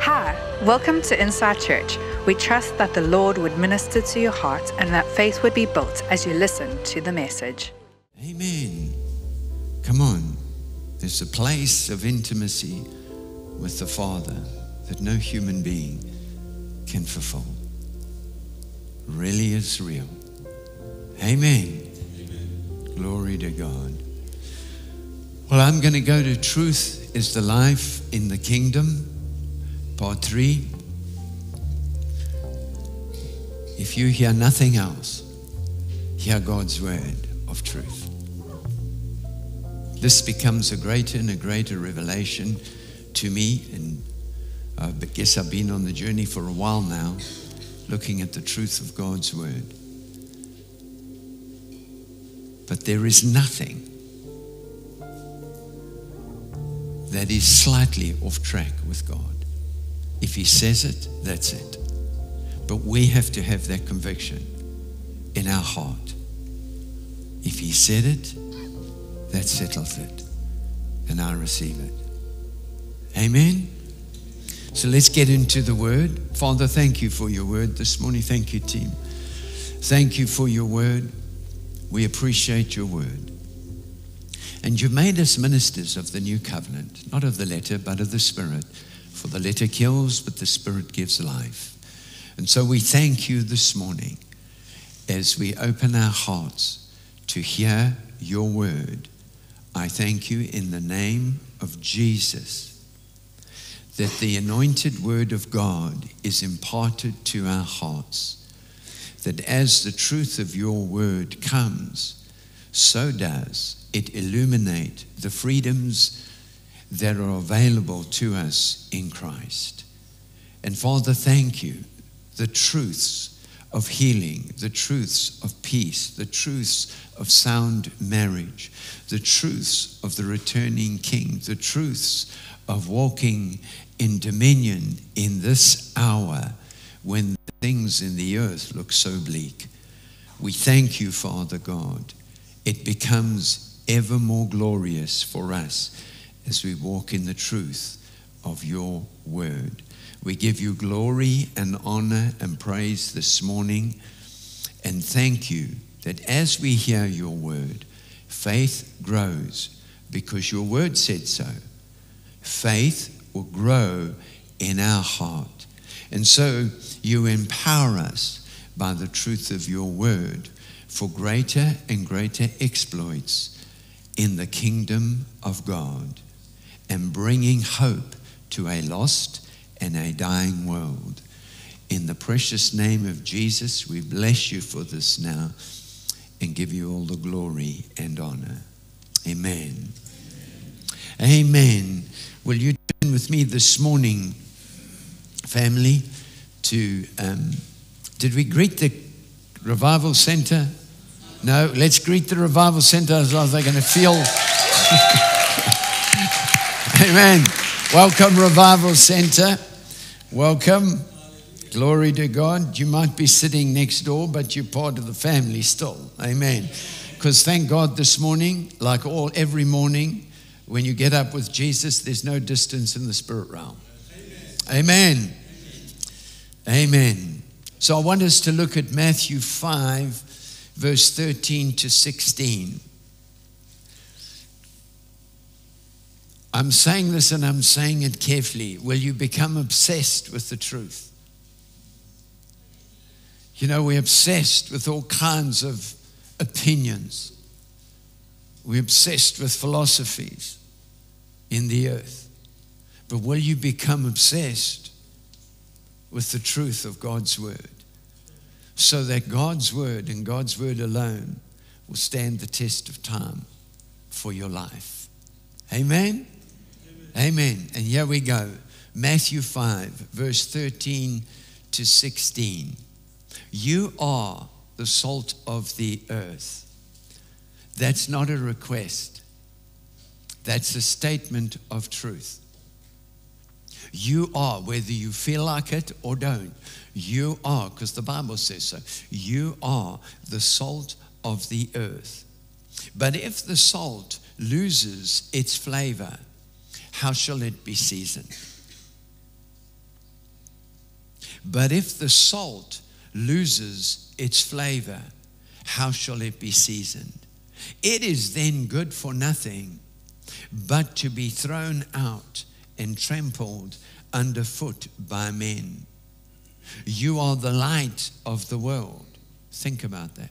Hi, welcome to Incite Church. We trust that the Lord would minister to your heart and that faith would be built as you listen to the message. Amen. Come on. There's a place of intimacy with the Father that no human being can fulfill. Really is real. Amen. Glory to God. Well, I'm going to go to Truth is the Life in the Kingdom, part three. If you hear nothing else, hear God's word of truth. This becomes a greater and a greater revelation to me, and uh, I guess I've been on the journey for a while now, looking at the truth of God's word. But there is nothing that is slightly off track with God. If He says it, that's it. But we have to have that conviction in our heart. If He said it, that settles it. And I receive it. Amen. So let's get into the word. Father, thank you for your word this morning. Thank you, team. Thank you for your word. We appreciate your word. And you've made us ministers of the new covenant, not of the letter, but of the spirit. For the letter kills, but the spirit gives life. And so we thank you this morning as we open our hearts to hear your word. I thank you in the name of Jesus that the anointed word of God is imparted to our hearts. That as the truth of your word comes, so does it illuminate the freedoms that are available to us in Christ. And Father, thank you. The truths of healing, the truths of peace, the truths of sound marriage, the truths of the returning King, the truths of walking in dominion in this hour when things in the earth look so bleak. We thank you, Father God. It becomes ever more glorious for us as we walk in the truth of your word. We give you glory and honor and praise this morning. And thank you that as we hear your word, faith grows because your word said so. Faith will grow in our heart. And so you empower us by the truth of your word for greater and greater exploits in the kingdom of God and bringing hope to a lost and a dying world. In the precious name of Jesus, we bless you for this now and give you all the glory and honor. Amen. Amen. Amen. Will you turn with me this morning, family, to. Um, did we greet the revival center? No, let's greet the revival center as well as they're going to feel. Amen. Welcome, Revival Center. Welcome. Glory to God. You might be sitting next door, but you're part of the family still. Amen. Because thank God this morning, like all every morning, when you get up with Jesus, there's no distance in the spirit realm. Amen. Amen. So I want us to look at Matthew 5, verse 13 to 16. I'm saying this and I'm saying it carefully. Will you become obsessed with the truth? You know, we're obsessed with all kinds of opinions. We're obsessed with philosophies in the earth. But will you become obsessed with the truth of God's word? So that God's word and God's word alone will stand the test of time for your life. Amen? Amen. And here we go. Matthew 5, verse 13 to 16. You are the salt of the earth. That's not a request, that's a statement of truth. You are, whether you feel like it or don't, you are, because the Bible says so, you are the salt of the earth. But if the salt loses its flavor, how shall it be seasoned? But if the salt loses its flavor, how shall it be seasoned? It is then good for nothing but to be thrown out and trampled underfoot by men. You are the light of the world. Think about that.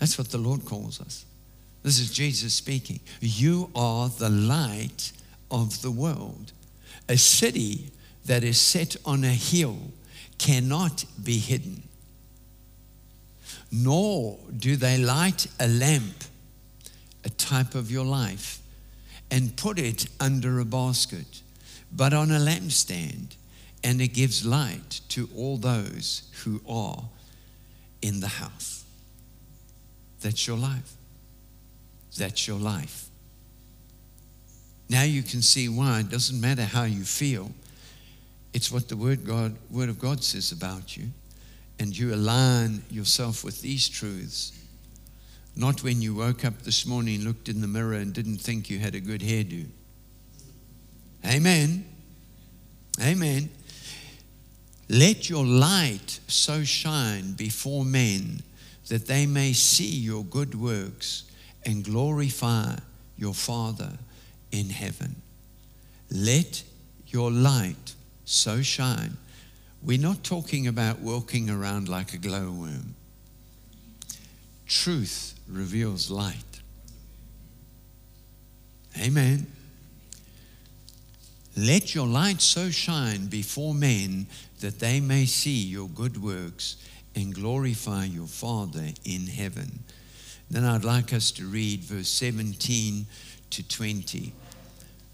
That's what the Lord calls us. This is Jesus speaking. You are the light of the world. A city that is set on a hill cannot be hidden. Nor do they light a lamp, a type of your life, and put it under a basket, but on a lampstand, and it gives light to all those who are in the house. That's your life. That's your life. Now you can see why it doesn't matter how you feel. It's what the word God word of God says about you and you align yourself with these truths. Not when you woke up this morning, looked in the mirror and didn't think you had a good hairdo. Amen. Amen. Let your light so shine before men that they may see your good works and glorify your Father in heaven. Let your light so shine. We're not talking about walking around like a glowworm. Truth reveals light. Amen. Let your light so shine before men that they may see your good works and glorify your Father in heaven. Then I'd like us to read verse 17 to 20.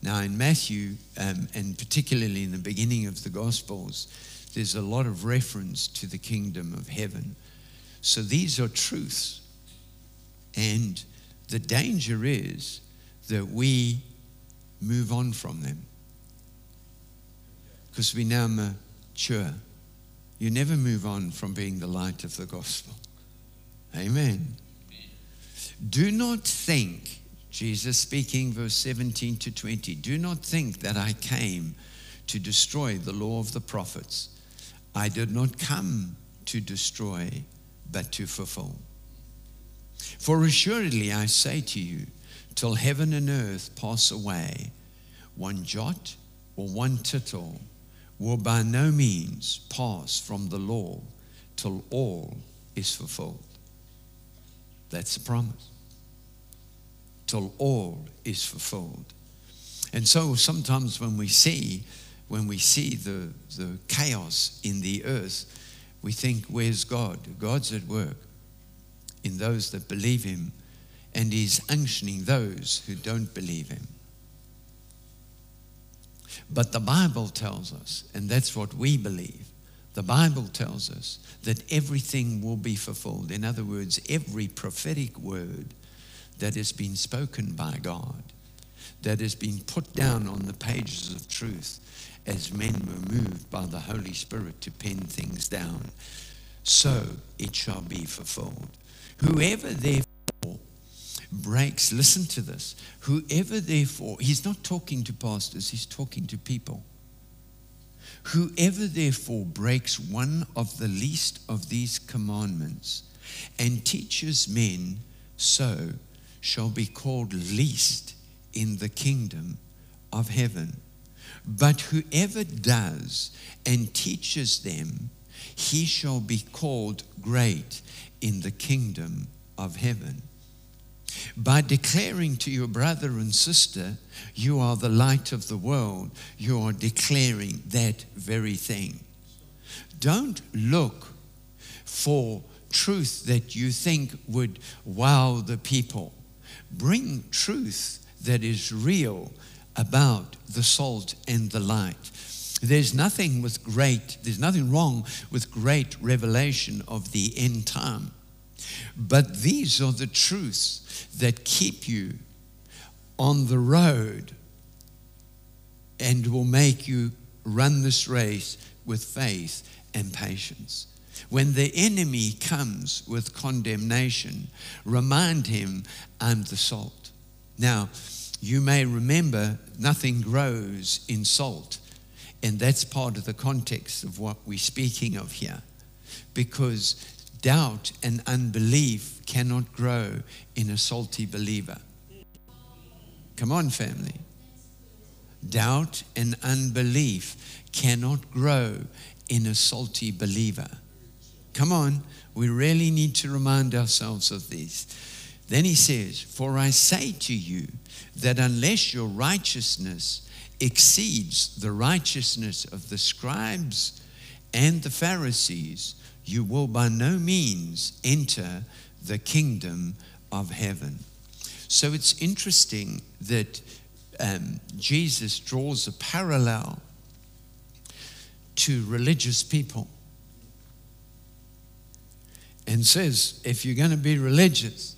Now, in Matthew, um, and particularly in the beginning of the Gospels, there's a lot of reference to the kingdom of heaven. So these are truths. And the danger is that we move on from them because we now mature. You never move on from being the light of the gospel. Amen. Do not think, Jesus speaking, verse 17 to 20, do not think that I came to destroy the law of the prophets. I did not come to destroy, but to fulfill. For assuredly I say to you, till heaven and earth pass away, one jot or one tittle will by no means pass from the law till all is fulfilled. That's the promise. Till all is fulfilled. And so sometimes when we see, when we see the, the chaos in the earth, we think, where's God? God's at work in those that believe him, and he's unctioning those who don't believe him. But the Bible tells us, and that's what we believe, the Bible tells us that everything will be fulfilled. In other words, every prophetic word that has been spoken by God, that has been put down on the pages of truth as men were moved by the Holy Spirit to pen things down, so it shall be fulfilled. Whoever therefore breaks, listen to this, whoever therefore, he's not talking to pastors, he's talking to people. Whoever therefore breaks one of the least of these commandments and teaches men so shall be called least in the kingdom of heaven. But whoever does and teaches them, he shall be called great in the kingdom of heaven. By declaring to your brother and sister, you are the light of the world, you are declaring that very thing. Don't look for truth that you think would wow the people. Bring truth that is real about the salt and the light. There's nothing with great, there's nothing wrong with great revelation of the end time. But these are the truths that keep you on the road and will make you run this race with faith and patience. When the enemy comes with condemnation, remind him, I'm the salt. Now, you may remember nothing grows in salt And that's part of the context of what we're speaking of here. Because doubt and unbelief cannot grow in a salty believer. Come on, family. Doubt and unbelief cannot grow in a salty believer. Come on, we really need to remind ourselves of these. Then he says, For I say to you that unless your righteousness exceeds the righteousness of the scribes and the Pharisees, you will by no means enter the kingdom of heaven. So it's interesting that um, Jesus draws a parallel to religious people and says, if you're going to be religious,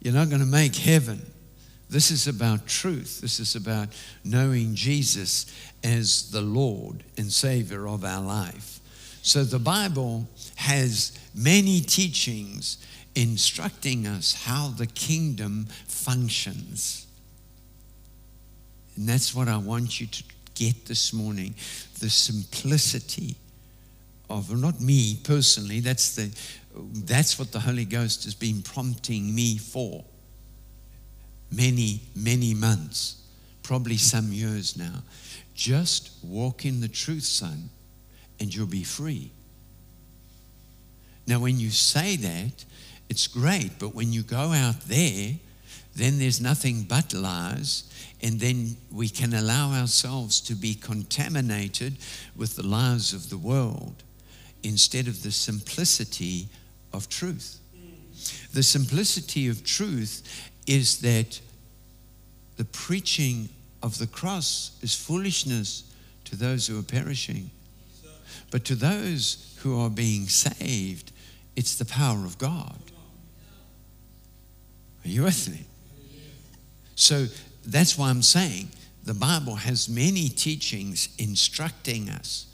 you're not going to make heaven. This is about truth. This is about knowing Jesus as the Lord and Savior of our life. So the Bible has many teachings instructing us how the kingdom functions. And that's what I want you to get this morning the simplicity of not me personally that's the that's what the holy ghost has been prompting me for many, many months, probably some years now. Just walk in the truth, son, and you'll be free. Now, when you say that, it's great, but when you go out there, then there's nothing but lies, and then we can allow ourselves to be contaminated with the lies of the world instead of the simplicity of truth. The simplicity of truth is that the preaching of the cross is foolishness to those who are perishing. But to those who are being saved, it's the power of God. Are you with me? So that's why I'm saying the Bible has many teachings instructing us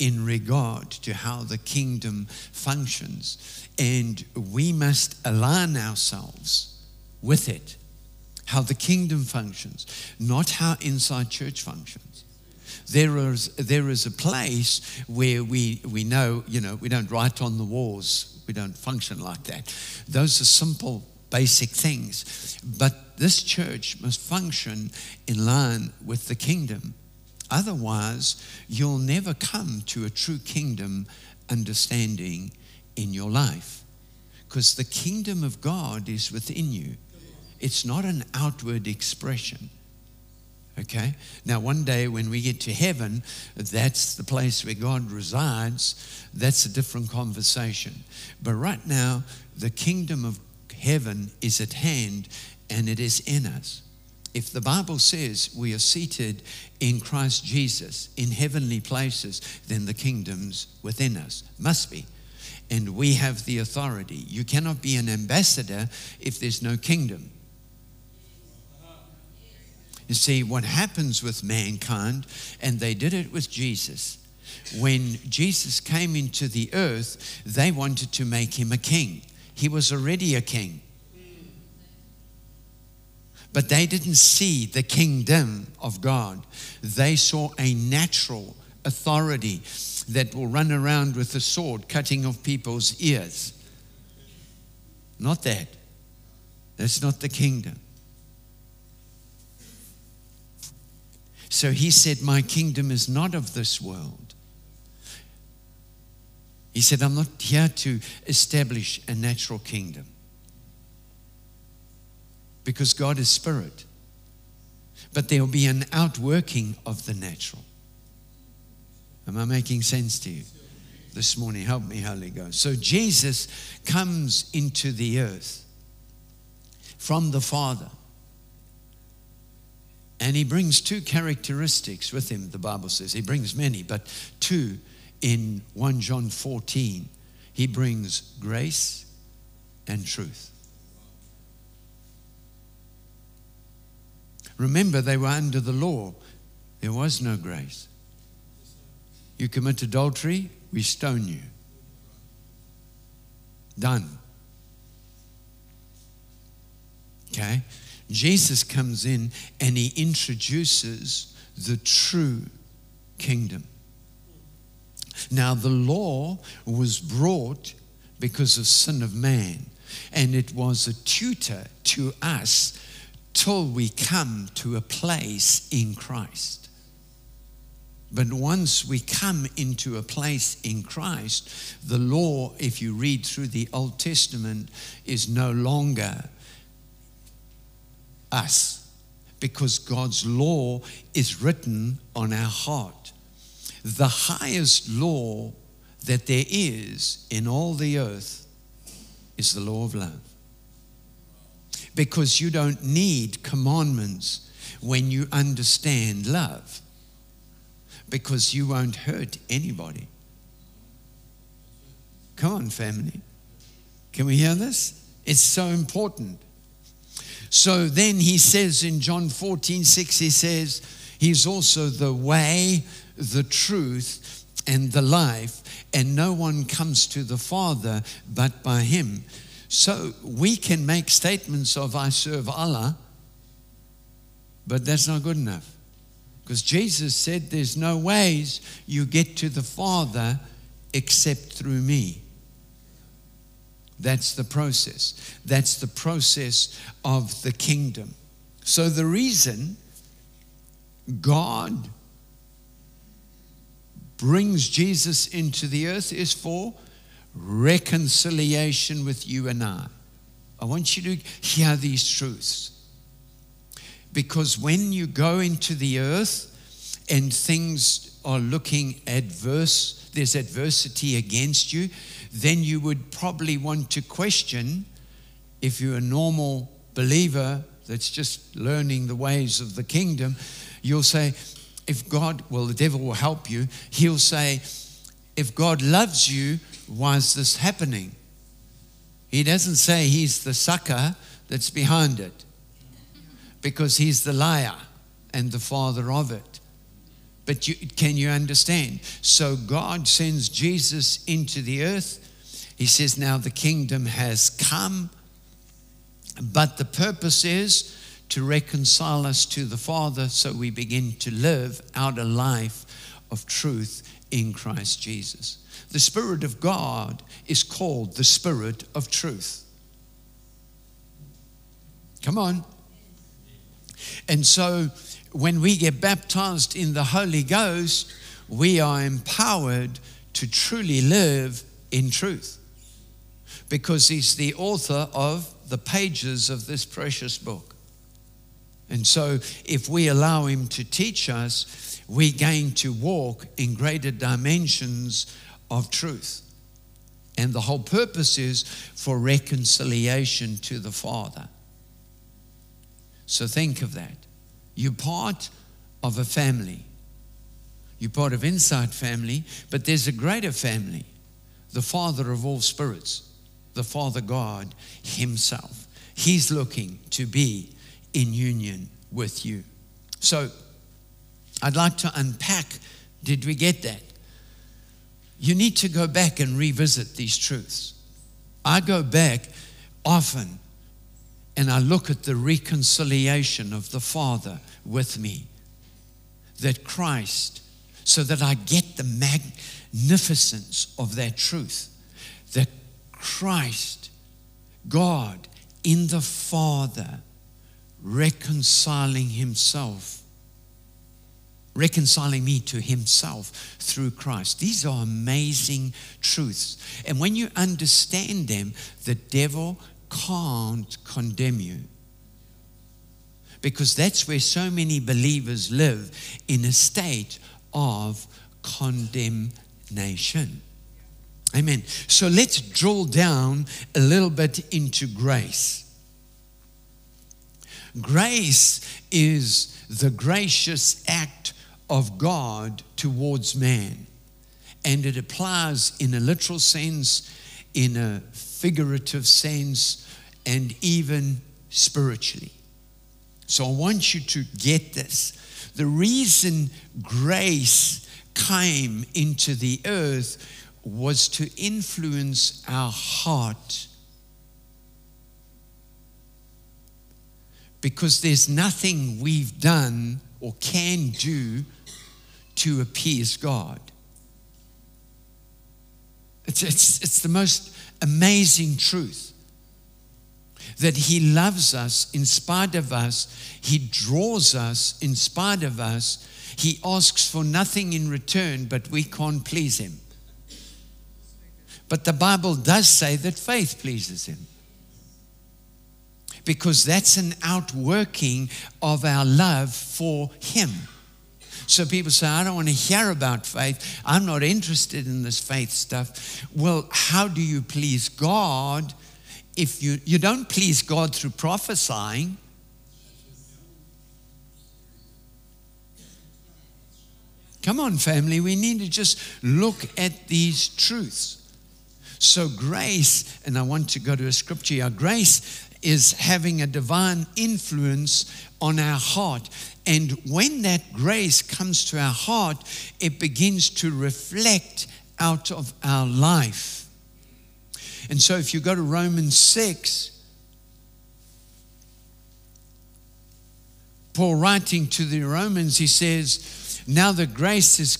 in regard to how the kingdom functions. And we must align ourselves with it, how the kingdom functions, not how Incite Church functions. There is, there is a place where we, we know, you know, we don't write on the walls, we don't function like that. Those are simple, basic things. But this church must function in line with the kingdom. Otherwise, you'll never come to a true kingdom understanding in your life. Because the kingdom of God is within you, it's not an outward expression. Okay? Now, one day when we get to heaven, that's the place where God resides. That's a different conversation. But right now, the kingdom of heaven is at hand and it is in us if the Bible says we are seated in Christ Jesus in heavenly places, then the kingdom's within us. Must be. And we have the authority. You cannot be an ambassador if there's no kingdom. You see, what happens with mankind, and they did it with Jesus. When Jesus came into the earth, they wanted to make him a king. He was already a king. But they didn't see the kingdom of God. They saw a natural authority that will run around with a sword cutting off people's ears. Not that. That's not the kingdom. So he said, My kingdom is not of this world. He said, I'm not here to establish a natural kingdom because God is spirit. But there will be an outworking of the natural. Am I making sense to you this morning? Help me, Holy Ghost. So Jesus comes into the earth from the Father. And he brings two characteristics with him, the Bible says. He brings many, but two in 1 John 14. He brings grace and truth. Remember, they were under the law, there was no grace. You commit adultery, we stone you. Done. Okay? Jesus comes in and he introduces the true kingdom. Now, the law was brought because of sin of man, and it was a tutor to us till we come to a place in Christ. But once we come into a place in Christ, the law, if you read through the Old Testament, is no longer us because God's law is written on our heart. The highest law that there is in all the earth is the law of love. Because you don't need commandments when you understand love, because you won't hurt anybody. Come on, family. Can we hear this? It's so important. So then he says in John 14, 6, he says, He's also the way, the truth, and the life, and no one comes to the Father but by him. So we can make statements of, I serve Allah, but that's not good enough. Because Jesus said, There's no ways you get to the Father except through me. That's the process. That's the process of the kingdom. So, the reason God brings Jesus into the earth is for reconciliation with you and I. I want you to hear these truths. Because when you go into the earth and things are looking adverse, there's adversity against you, then you would probably want to question if you're a normal believer that's just learning the ways of the kingdom, you'll say, if God, well, the devil will help you, he'll say, if God loves you, why is this happening? He doesn't say he's the sucker that's behind it because he's the liar and the father of it. But you, can you understand? So God sends Jesus into the earth. He says, Now the kingdom has come, but the purpose is to reconcile us to the Father so we begin to live out a life of truth in Christ Jesus. The Spirit of God is called the Spirit of truth. Come on. And so when we get baptized in the Holy Ghost, we are empowered to truly live in truth because He's the author of the pages of this precious book. And so, if we allow Him to teach us, we're going to walk in greater dimensions of truth. And the whole purpose is for reconciliation to the Father. So, think of that. You're part of a family. You're part of Incite family, but there's a greater family, the Father of all spirits, the Father God Himself. He's looking to be in union with you. So, I'd like to unpack did we get that? You need to go back and revisit these truths. I go back often and I look at the reconciliation of the Father with me. That Christ, so that I get the magnificence of that truth. That Christ, God in the Father, reconciling Himself, reconciling me to Himself through Christ. These are amazing truths. And when you understand them, the devil can't condemn you because that's where so many believers live in a state of condemnation. Amen. So let's drill down a little bit into grace. Grace is the gracious act of God towards man. And it applies in a literal sense, in a figurative sense, and even spiritually. So I want you to get this. The reason grace came into the earth was to influence our heart. Because there's nothing we've done or can do to appease God. It's, it's, it's the most amazing truth that He loves us in spite of us, He draws us in spite of us. He asks for nothing in return, but we can't please Him. But the Bible does say that faith pleases Him because that's an outworking of our love for Him. So people say, I don't want to hear about faith. I'm not interested in this faith stuff. Well, how do you please God if you, you don't please God through prophesying? Come on, family, we need to just look at these truths. So, grace, and I want to go to a scripture here grace is having a divine influence on our heart. And when that grace comes to our heart, it begins to reflect out of our life. And so if you go to Romans 6, Paul writing to the Romans, he says, Now the grace has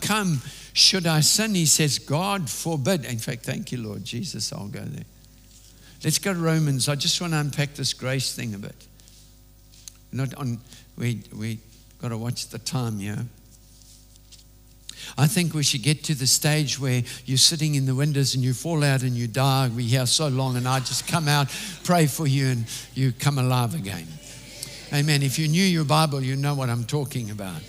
come. Should I sin? He says, God forbid. In fact, thank you, Lord Jesus. I'll go there. Let's go to Romans. I just want to unpack this grace thing a bit. Not on, we we got to watch the time, yeah. I think we should get to the stage where you're sitting in the windows and you fall out and you die. We hear so long, and I just come out, pray for you, and you come alive again. Amen. If you knew your Bible, you know what I'm talking about.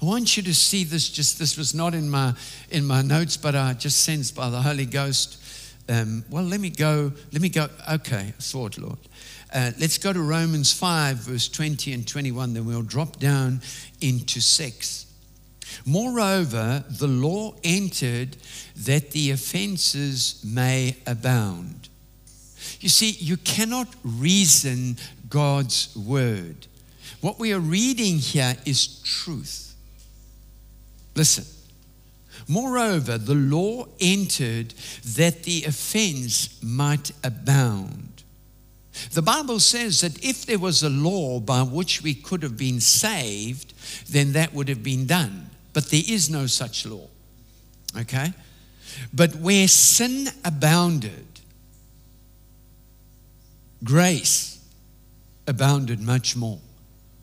I want you to see this. Just this was not in my in my notes, but I just sensed by the Holy Ghost. Um, well, let me go. Let me go. Okay, it, Lord. Uh, let's go to Romans 5, verse 20 and 21. Then we'll drop down into 6. Moreover, the law entered that the offenses may abound. You see, you cannot reason God's word. What we are reading here is truth. Listen. Moreover, the law entered that the offense might abound. The Bible says that if there was a law by which we could have been saved, then that would have been done. But there is no such law. Okay? But where sin abounded, grace abounded much more.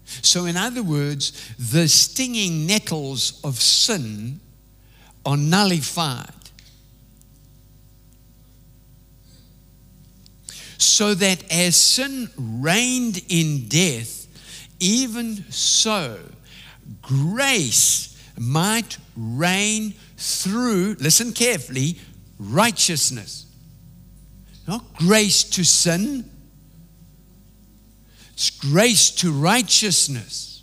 So, in other words, the stinging nettles of sin are nullified. So that as sin reigned in death, even so grace might reign through, listen carefully, righteousness. Not grace to sin, it's grace to righteousness.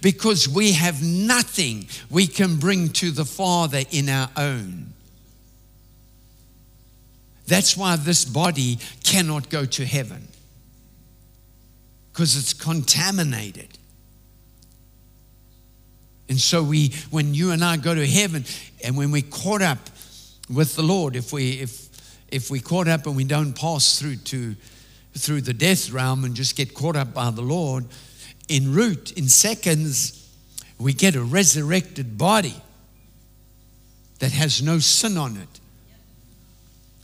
Because we have nothing we can bring to the Father in our own. That's why this body cannot go to heaven, because it's contaminated. And so we, when you and I go to heaven, and when we caught up with the Lord, if we if if we caught up and we don't pass through to through the death realm and just get caught up by the Lord, en route, in seconds, we get a resurrected body that has no sin on it.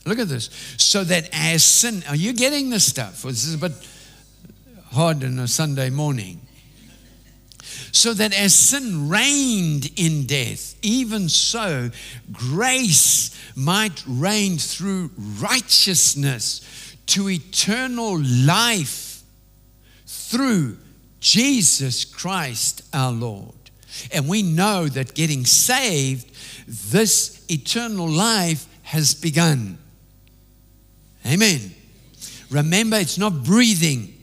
Look at this. So that as sin, are you getting this stuff? This is a bit hard on a Sunday morning so that as sin reigned in death, even so grace might reign through righteousness to eternal life through Jesus Christ our Lord. And we know that getting saved, this eternal life has begun. Amen. Remember, it's not breathing.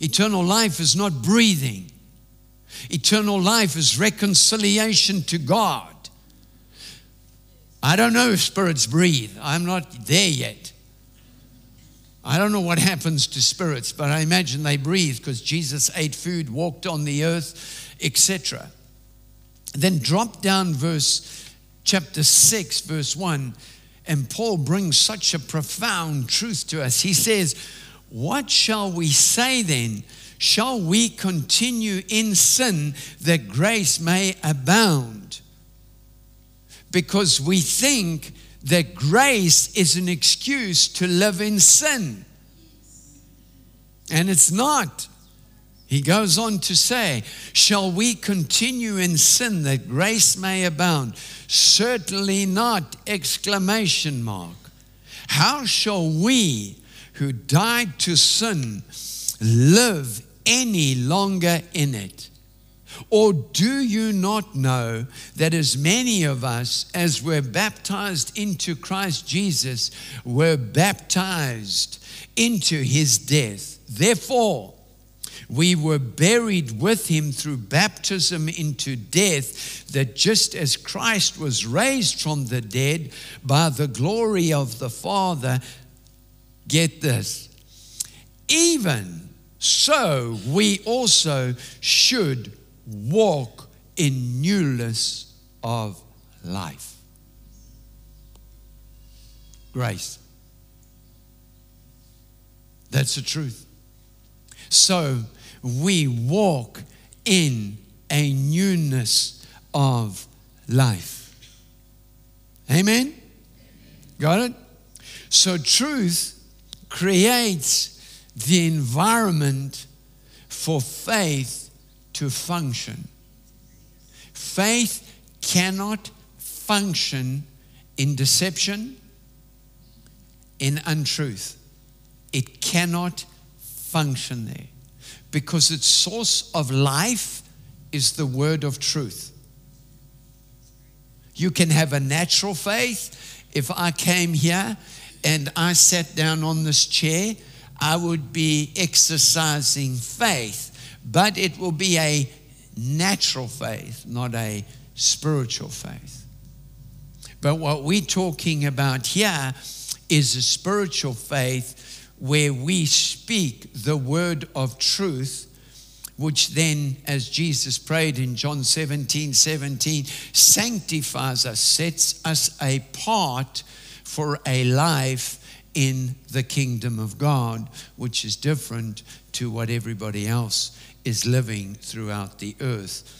Eternal life is not breathing. Eternal life is reconciliation to God. I don't know if spirits breathe. I'm not there yet. I don't know what happens to spirits, but I imagine they breathe because Jesus ate food, walked on the earth, etc. Then drop down verse chapter 6, verse 1, and Paul brings such a profound truth to us. He says, what shall we say then? Shall we continue in sin that grace may abound? Because we think that grace is an excuse to live in sin. And it's not. He goes on to say, Shall we continue in sin that grace may abound? Certainly not! Exclamation mark. How shall we who died to sin live any longer in it? Or do you not know that as many of us as were baptized into Christ Jesus were baptized into his death? Therefore, we were buried with him through baptism into death, that just as Christ was raised from the dead by the glory of the Father, get this, even so we also should walk in newness of life. Grace. That's the truth. So we walk in a newness of life. Amen? Got it? So truth creates the environment for faith to function. Faith cannot function in deception, in untruth. It cannot function there because its source of life is the word of truth. You can have a natural faith. If I came here and I sat down on this chair, I would be exercising faith, but it will be a natural faith, not a spiritual faith. But what we're talking about here is a spiritual faith where we speak the word of truth, which then, as Jesus prayed in John 17 17, sanctifies us, sets us apart for a life in the kingdom of God, which is different to what everybody else is living throughout the earth.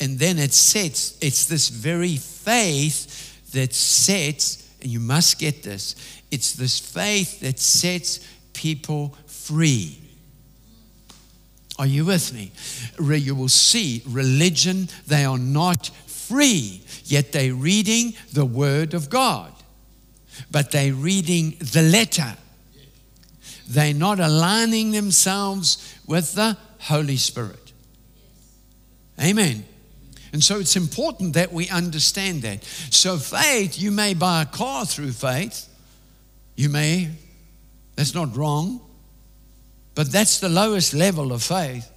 And then it sets, it's this very faith that sets, and you must get this, it's this faith that sets people free. Are you with me? You will see religion, they are not free, yet they're reading the Word of God but they're reading the letter. They're not aligning themselves with the Holy Spirit. Amen. And so it's important that we understand that. So, faith, you may buy a car through faith. You may. That's not wrong. But that's the lowest level of faith.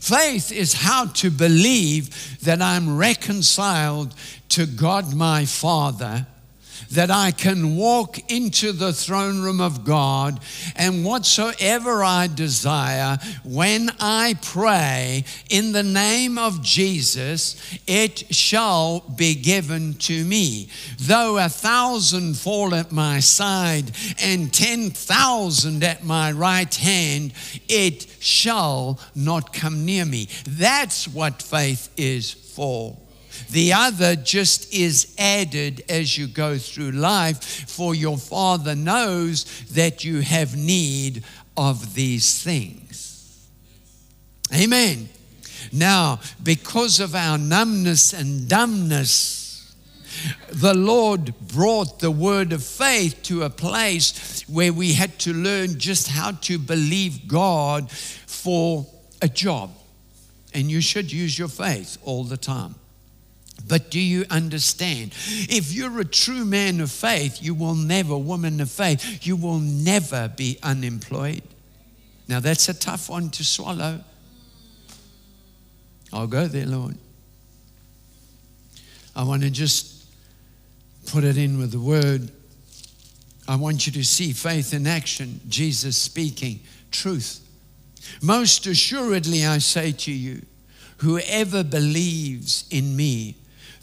Faith is how to believe that I'm reconciled to God my Father that I can walk into the throne room of God and whatsoever I desire, when I pray in the name of Jesus, it shall be given to me. Though a thousand fall at my side and ten thousand at my right hand, it shall not come near me. That's what faith is for. The other just is added as you go through life, for your Father knows that you have need of these things. Amen. Now, because of our numbness and dumbness, the Lord brought the word of faith to a place where we had to learn just how to believe God for a job. And you should use your faith all the time. But do you understand? If you're a true man of faith, you will never, woman of faith, you will never be unemployed. Now, that's a tough one to swallow. I'll go there, Lord. I want to just put it in with the word. I want you to see faith in action, Jesus speaking truth. Most assuredly, I say to you, whoever believes in me,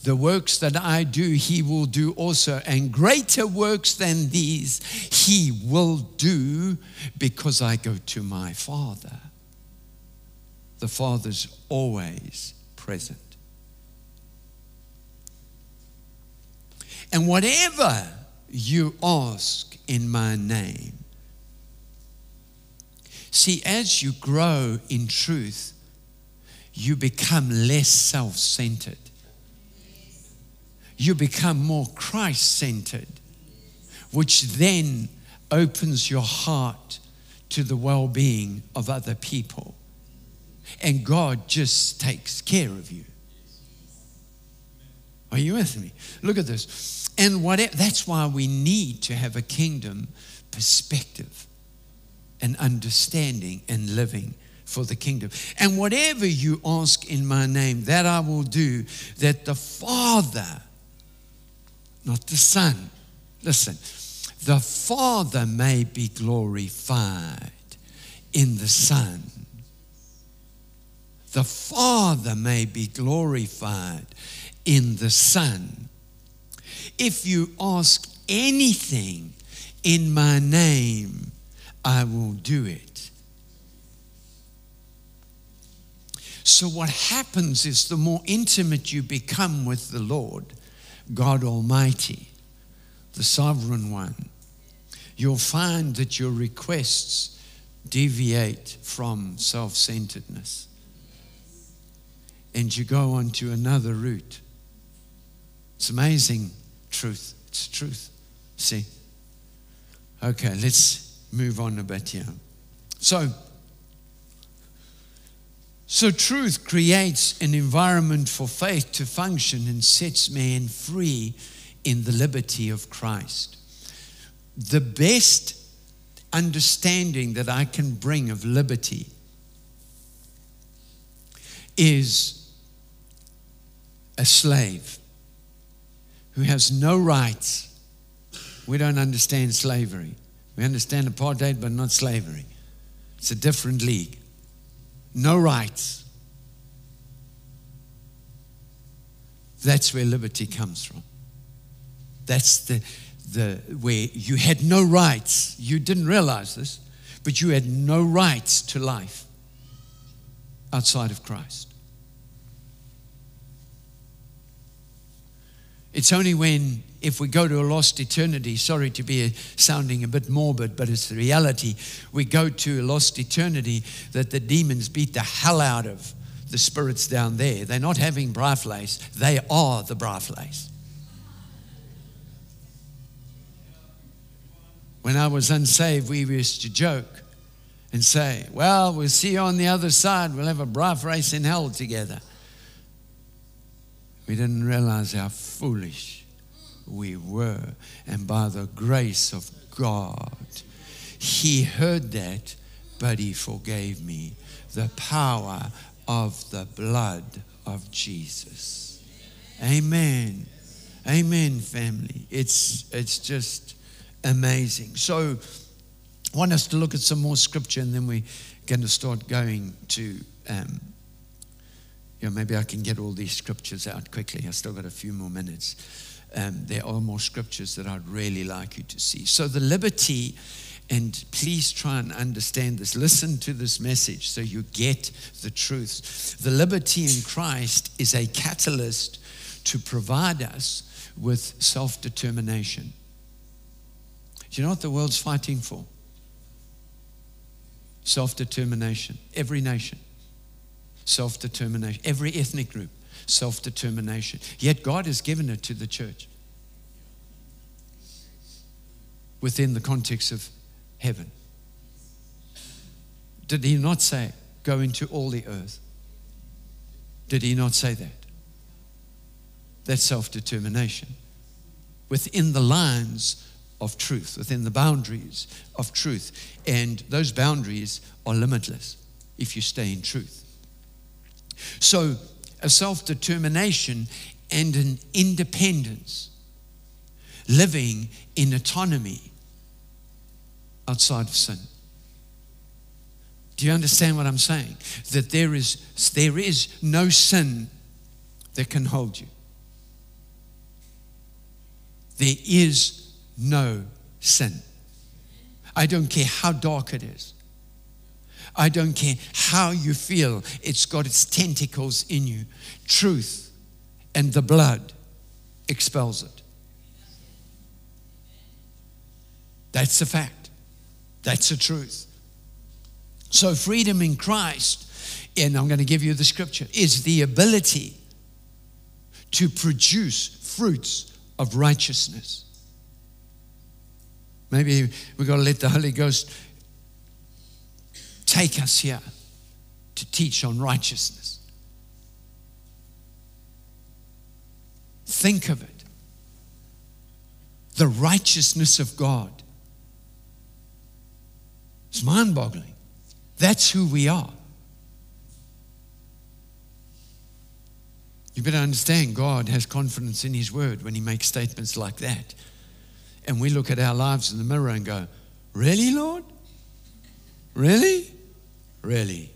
the works that I do, he will do also. And greater works than these, he will do because I go to my Father. the Father's always present. And whatever you ask in my name, see, as you grow in truth, you become less self centered. You become more Christ centered, which then opens your heart to the well being of other people. And God just takes care of you. Are you with me? Look at this. And whatever, that's why we need to have a kingdom perspective and understanding and living for the kingdom. And whatever you ask in my name, that I will do, that the Father, not the Son, listen, the Father may be glorified in the Son. The Father may be glorified in the Son. If you ask anything in my name, I will do it. So, what happens is the more intimate you become with the Lord, God Almighty, the Sovereign One, you'll find that your requests deviate from self centeredness. And you go on to another route it's amazing truth. It's truth. See? Okay, let's move on a bit here. So, so truth creates an environment for faith to function and sets man free in the liberty of Christ. The best understanding that I can bring of liberty is a slave who has no rights. We don't understand slavery. We understand apartheid, but not slavery. It's a different league. No rights. That's where liberty comes from. That's the, the where you had no rights. You didn't realize this, but you had no rights to life outside of Christ. It's only when, if we go to a lost eternity, sorry to be sounding a bit morbid, but it's the reality, we go to a lost eternity that the demons beat the hell out of the spirits down there. They're not having braaivleis, they are the braaivleis. When I was unsaved, we used to joke and say, Well, we'll see you on the other side. We'll have a braaivleis in hell together. We didn't realize how foolish we were. And by the grace of God, He heard that, but He forgave me. The power of the blood of Jesus. Amen. Amen, family. It's, it's just amazing. So, I want us to look at some more scripture and then we're going to start going to um, you know, maybe I can get all these scriptures out quickly. I've still got a few more minutes. Um, there are more scriptures that I'd really like you to see. So, the liberty, and please try and understand this. Listen to this message so you get the truth. The liberty in Christ is a catalyst to provide us with self determination. Do you know what the world's fighting for? Self determination. Every nation self determination. Every ethnic group, self determination. Yet God has given it to the church within the context of heaven. Did he not say, Go into all the earth? Did he not say that? That's self determination. Within the lines of truth, within the boundaries of truth. And those boundaries are limitless if you stay in truth. So, a self determination and an independence, living in autonomy outside of sin. Do you understand what I'm saying? That there is, there is no sin that can hold you. There is no sin. I don't care how dark it is. I don't care how you feel, it's got its tentacles in you. Truth and the blood expels it. That's a fact. That's the truth. So, freedom in Christ, and I'm going to give you the scripture, is the ability to produce fruits of righteousness. Maybe we've got to let the Holy Ghost take us here to teach on righteousness. Think of it the righteousness of God. It's mind boggling. That's who we are. You better understand God has confidence in His word when He makes statements like that. And we look at our lives in the mirror and go, Really, Lord? Really? Really?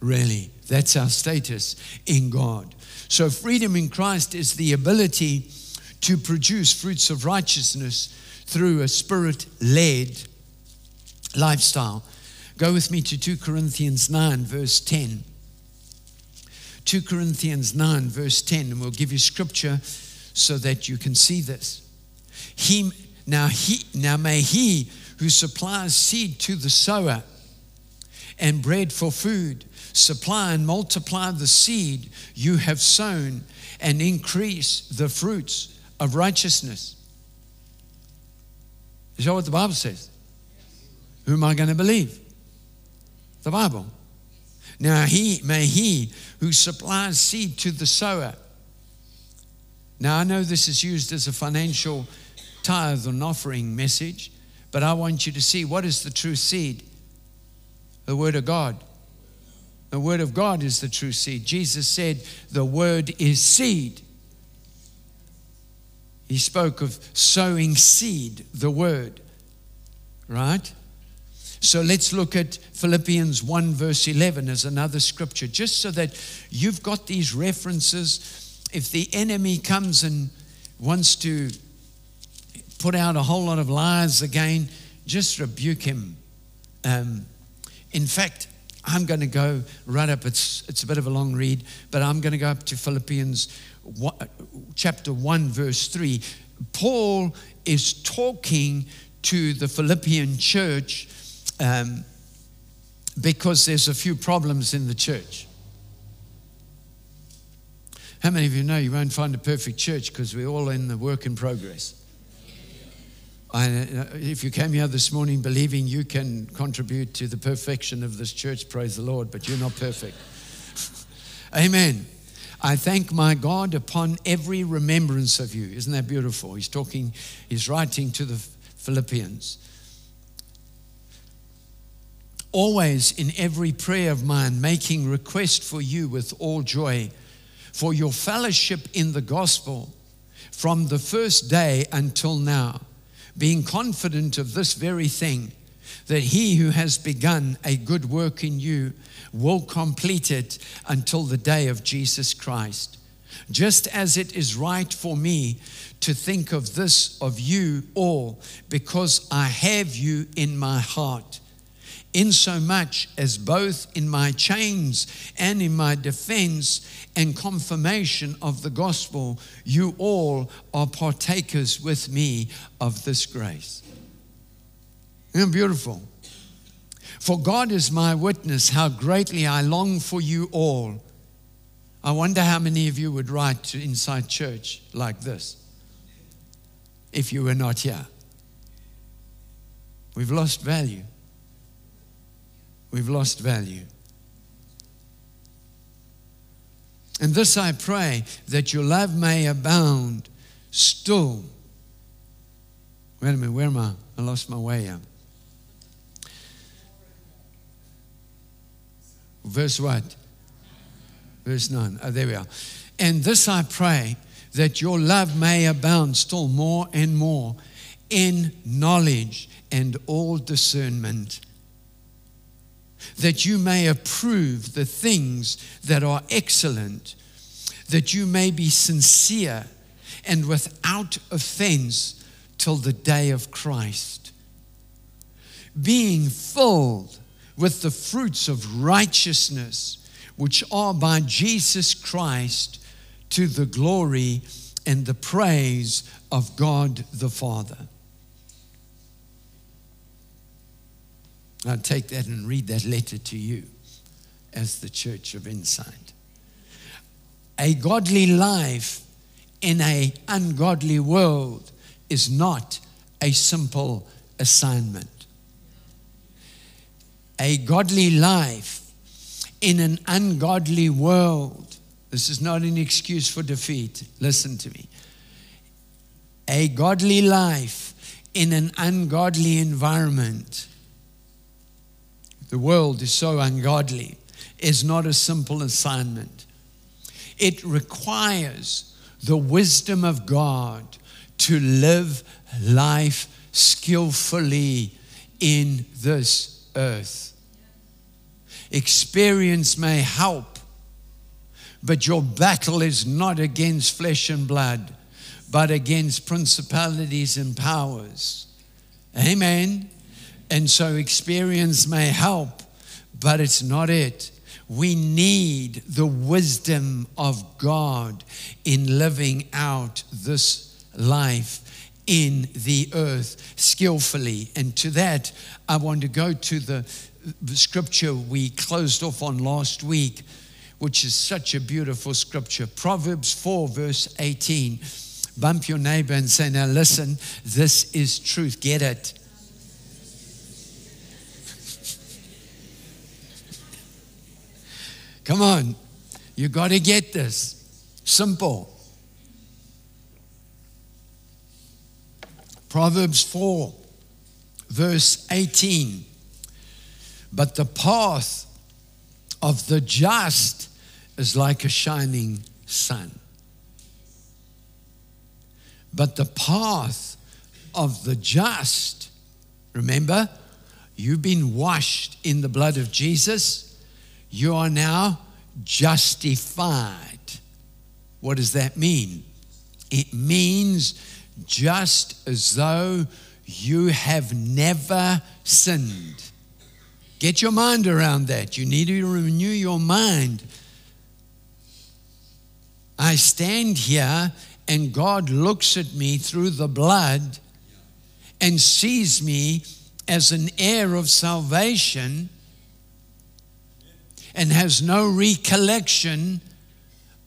Really? That's our status in God. So, freedom in Christ is the ability to produce fruits of righteousness through a spirit led lifestyle. Go with me to 2 Corinthians 9, verse 10. 2 Corinthians 9, verse 10, and we'll give you scripture so that you can see this. He, now, he, now may he who supplies seed to the sower and bread for food supply and multiply the seed you have sown and increase the fruits of righteousness. Is that what the Bible says? Who am I going to believe? The Bible. Now he may he who supplies seed to the sower. Now I know this is used as a financial tithe and offering message, but I want you to see what is the true seed? The word of God. The word of God is the true seed. Jesus said, The word is seed. He spoke of sowing seed, the word, right? So let's look at Philippians 1, verse 11 as another scripture, just so that you've got these references. If the enemy comes and wants to put out a whole lot of lies again, just rebuke him. Um, in fact, I'm going to go right up. It's, it's a bit of a long read, but I'm going to go up to Philippians chapter 1, verse 3, Paul is talking to the Philippian church um, because there's a few problems in the church. How many of you know you won't find a perfect church because we're all in the work in progress? I, uh, if you came here this morning believing you can contribute to the perfection of this church, praise the Lord, but you're not perfect. Amen. I thank my God upon every remembrance of you. Isn't that beautiful? He's talking, he's writing to the Philippians. Always in every prayer of mine, making request for you with all joy, for your fellowship in the gospel from the first day until now, being confident of this very thing, that he who has begun a good work in you will complete it until the day of Jesus Christ. Just as it is right for me to think of this of you all, because I have you in my heart. Insomuch as both in my chains and in my defense and confirmation of the gospel, you all are partakers with me of this grace. Isn't beautiful? For God is my witness how greatly I long for you all. I wonder how many of you would write to Incite Church like this if you were not here. We've lost value. We've lost value. And this I pray that your love may abound still. Wait a minute, where am I? I lost my way. Verse what? Verse 9. Oh, there we are. And this I pray that your love may abound still more and more in knowledge and all discernment, that you may approve the things that are excellent, that you may be sincere and without offense till the day of Christ being filled with the fruits of righteousness, which are by Jesus Christ to the glory and the praise of God the Father. I'll take that and read that letter to you as the Church of Incite. A godly life in an ungodly world is not a simple assignment. A godly life in an ungodly world, this is not an excuse for defeat. Listen to me. A godly life in an ungodly environment, the world is so ungodly, is not a simple assignment. It requires the wisdom of God to live life skillfully in this earth. Experience may help, but your battle is not against flesh and blood, but against principalities and powers. Amen. And so experience may help, but it's not it. We need the wisdom of God in living out this life in the earth skillfully. And to that, I want to go to the, the scripture we closed off on last week, which is such a beautiful scripture Proverbs 4, verse 18. Bump your neighbor and say, Now listen, this is truth. Get it. Come on, you got to get this. Simple. Proverbs 4, verse 18. But the path of the just is like a shining sun. But the path of the just, remember, you've been washed in the blood of Jesus. You are now justified. What does that mean? It means just as though you have never sinned. Get your mind around that. You need to renew your mind. I stand here and God looks at me through the blood and sees me as an heir of salvation and has no recollection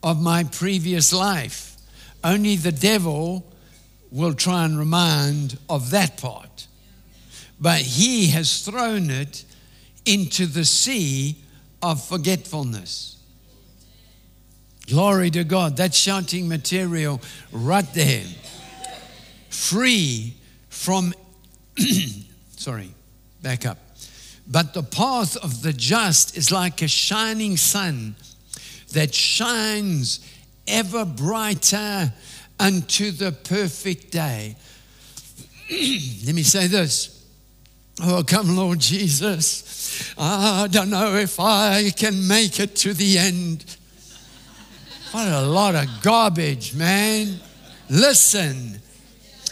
of my previous life. Only the devil will try and remind of that part. But he has thrown it into the sea of forgetfulness. Glory to God. That's shouting material right there. Free from, sorry, back up. But the path of the just is like a shining sun that shines ever brighter unto the perfect day. Let me say this. Oh, come, Lord Jesus. I don't know if I can make it to the end. What a lot of garbage, man. Listen,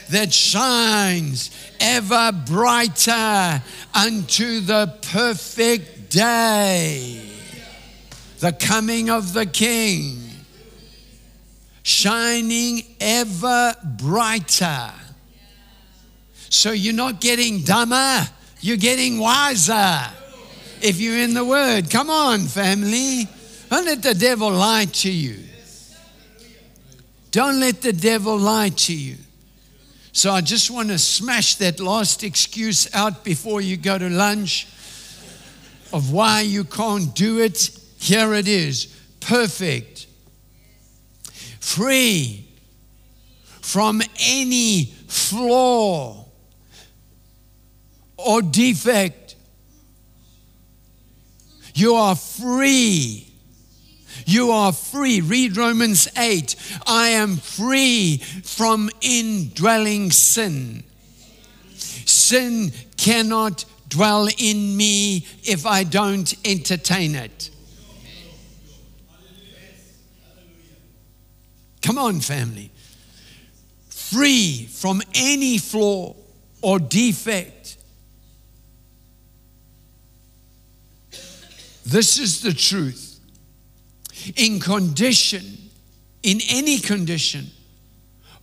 that shines ever brighter unto the perfect day, the coming of the King shining ever brighter. So you're not getting dumber, you're getting wiser. If you're in the Word, come on, family. Don't let the devil lie to you. Don't let the devil lie to you. So I just want to smash that last excuse out before you go to lunch of why you can't do it. Here it is perfect free from any flaw or defect. You are free. You are free. Read Romans 8. I am free from indwelling sin. Sin cannot dwell in me if I don't entertain it. Come on, family. Free from any flaw or defect. This is the truth. In condition, in any condition,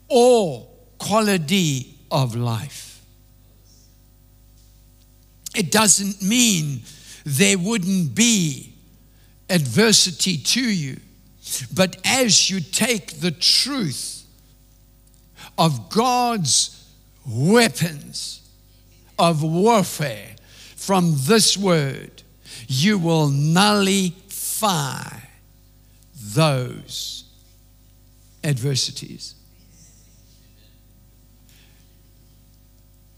or quality of life. It doesn't mean there wouldn't be adversity to you, but as you take the truth of God's weapons of warfare from this word, you will nullify those adversities.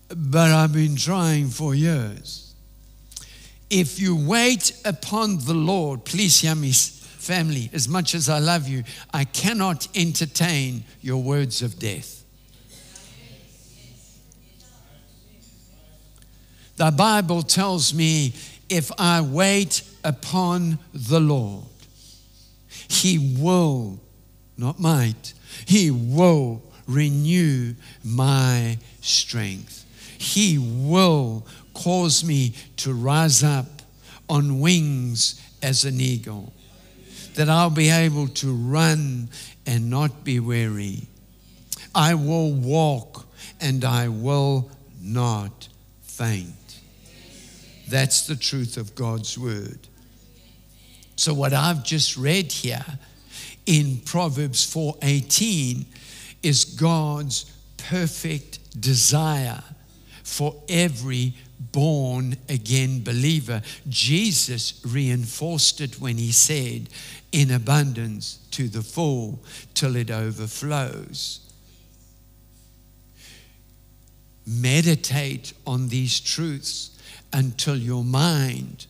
But I've been trying for years. If you wait upon the Lord, please hear me, family, as much as I love you, I cannot entertain your words of death. The Bible tells me if I wait upon the Lord, He will, not might, He will renew my strength. He will cause me to rise up on wings as an eagle, that I'll be able to run and not be weary. I will walk and I will not faint. That's the truth of God's word. So what I've just read here in Proverbs 4:18 is God's perfect desire for every born again believer. Jesus reinforced it when he said, in abundance to the full till it overflows. Meditate on these truths until your mind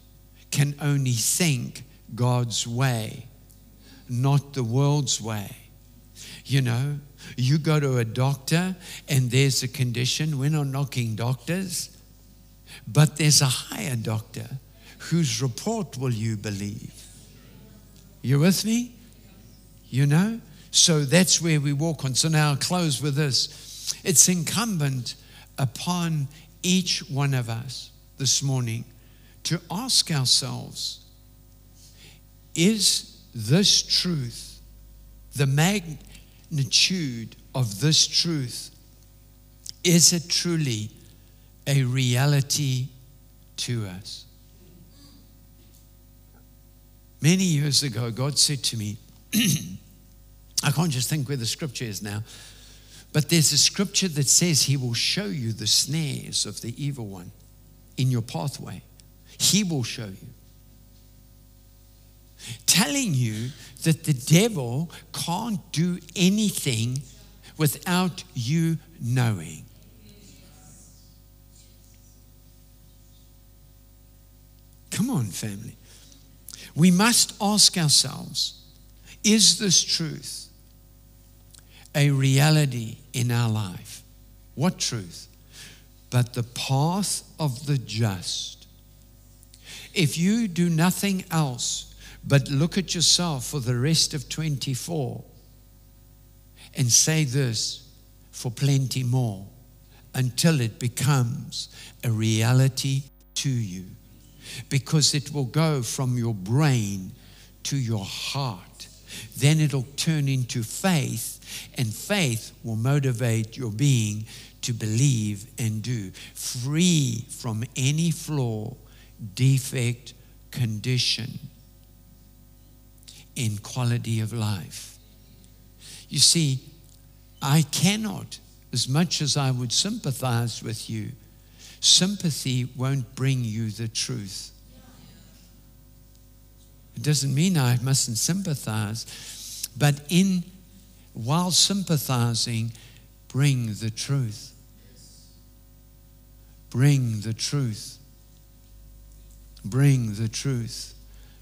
can only think God's way, not the world's way. You know, you go to a doctor and there's a condition. We're not knocking doctors, but there's a higher doctor whose report will you believe? You with me? You know? So that's where we walk on. So now I'll close with this. It's incumbent upon each one of us this morning to ask ourselves is this truth, the magnitude of this truth, is it truly a reality to us? Many years ago, God said to me, I can't just think where the scripture is now, but there's a scripture that says He will show you the snares of the evil one in your pathway. He will show you. Telling you that the devil can't do anything without you knowing. Come on, family. We must ask ourselves is this truth a reality in our life? What truth? but the path of the just. If you do nothing else but look at yourself for the rest of 24 and say this for plenty more until it becomes a reality to you, because it will go from your brain to your heart. Then it'll turn into faith, and faith will motivate your being to believe and do, free from any flaw, defect, condition in quality of life. You see, I cannot, as much as I would sympathize with you, sympathy won't bring you the truth. It doesn't mean I mustn't sympathize, but in while sympathizing, bring the truth bring the truth. Bring the truth.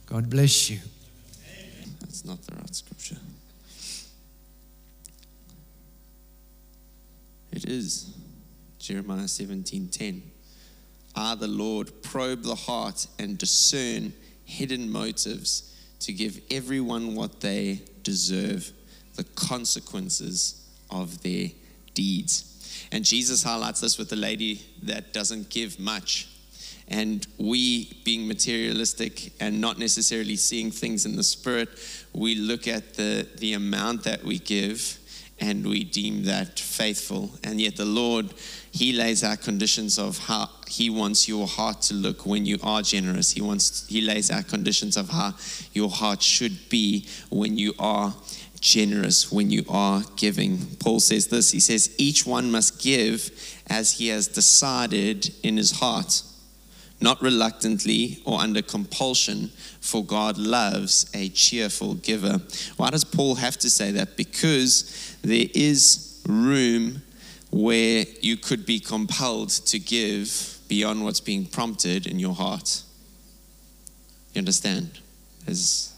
God bless you. Not the right scripture. It is Jeremiah 17:10. I ah, the Lord probe the heart and discern hidden motives to give everyone what they deserve, the consequences of their deeds. And Jesus highlights this with the lady that doesn't give much. And we, being materialistic and not necessarily seeing things in the spirit, we look at the, the amount that we give and we deem that faithful. And yet the Lord, He lays out conditions of how He wants your heart to look when you are generous. He wants He lays out conditions of how your heart should be when you are generous, when you are giving. Paul says this. He says, each one must give as he has decided in his heart. Not reluctantly or under compulsion, for God loves a cheerful giver. Why does Paul have to say that? Because there is room where you could be compelled to give beyond what's being prompted in your heart. You understand? There's,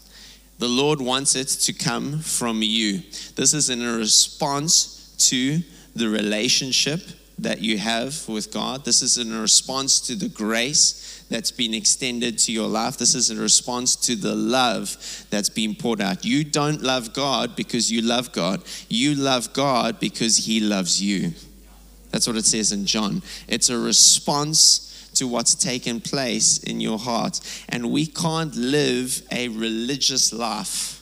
the Lord wants it to come from you. This is in a response to the relationship that you have with God. This is in response to the grace that's been extended to your life. This is in response to the love that's been poured out. You don't love God because you love God, you love God because He loves you. That's what it says in John. It's a response to what's taken place in your heart. And we can't live a religious life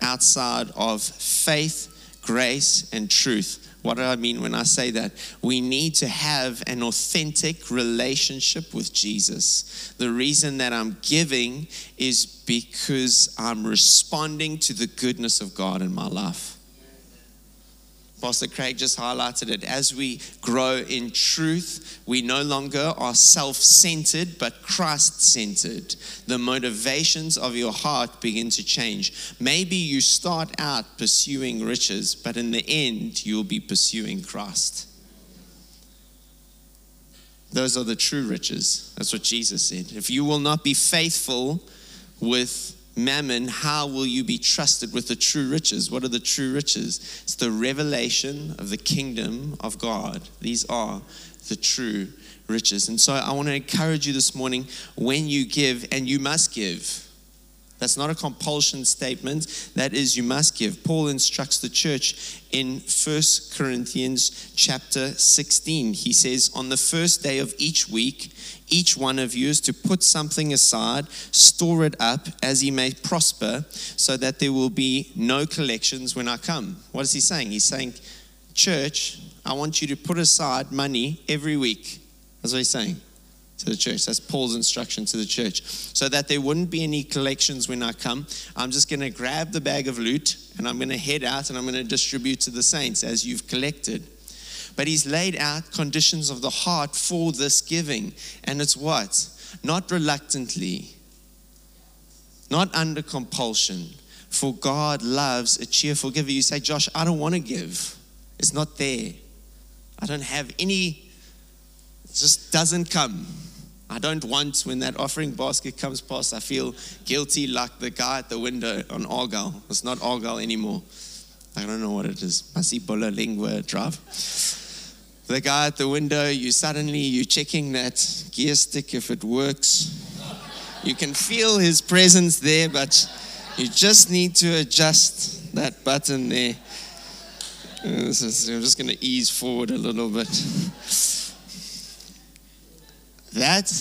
outside of faith, grace, and truth. What do I mean when I say that? We need to have an authentic relationship with Jesus. The reason that I'm giving is because I'm responding to the goodness of God in my life. Pastor Craig just highlighted it. As we grow in truth, we no longer are self centered, but Christ centered. The motivations of your heart begin to change. Maybe you start out pursuing riches, but in the end, you'll be pursuing Christ. Those are the true riches. That's what Jesus said. If you will not be faithful with mammon, how will you be trusted with the true riches? What are the true riches? It's the revelation of the kingdom of God. These are the true riches. And so I want to encourage you this morning when you give, and you must give. That's not a compulsion statement. That is, you must give. Paul instructs the church in 1 Corinthians chapter 16. He says, On the first day of each week, each one of you is to put something aside, store it up as he may prosper, so that there will be no collections when I come. What is he saying? He's saying, Church, I want you to put aside money every week. That's what he's saying to the church. That's Paul's instruction to the church. So that there wouldn't be any collections when I come. I'm just going to grab the bag of loot and I'm going to head out and I'm going to distribute to the saints as you've collected. But he's laid out conditions of the heart for this giving. And it's what? Not reluctantly, not under compulsion. For God loves a cheerful giver. You say, Josh, I don't want to give. It's not there. I don't have any, it just doesn't come. I don't want when that offering basket comes past, I feel guilty like the guy at the window on Argyle. It's not Argyle anymore. I don't know what it is. Masabalala Yengwa Drive the guy at the window, you suddenly you're checking that gear stick if it works. You can feel his presence there, but you just need to adjust that button there. I'm just going to ease forward a little bit. That,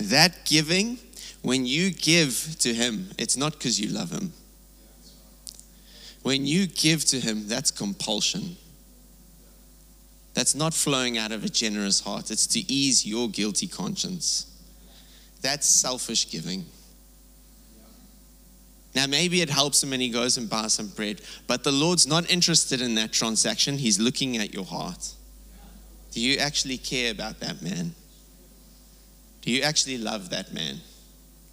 that giving, when you give to him, it's not because you love him. When you give to him, that's compulsion that's not flowing out of a generous heart. It's to ease your guilty conscience. That's selfish giving. Now, maybe it helps him and he goes and buys some bread, but the Lord's not interested in that transaction. He's looking at your heart. Do you actually care about that man? Do you actually love that man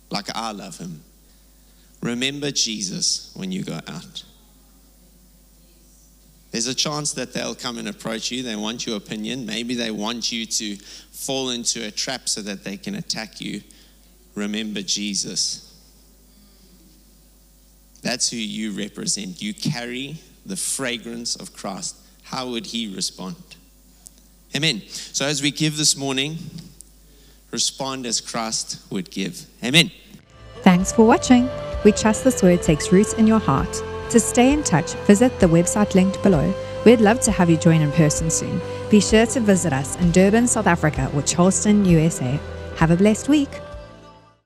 like I love him? Remember Jesus when you go out. There's a chance that they'll come and approach you. They want your opinion. Maybe they want you to fall into a trap so that they can attack you. Remember Jesus. That's who you represent. You carry the fragrance of Christ. How would he respond? Amen. So as we give this morning, respond as Christ would give. Amen. Thanks for watching. We trust this word takes root in your heart. To stay in touch, visit the website linked below. We'd love to have you join in person soon. Be sure to visit us in Durban, South Africa or Charleston, USA. Have a blessed week.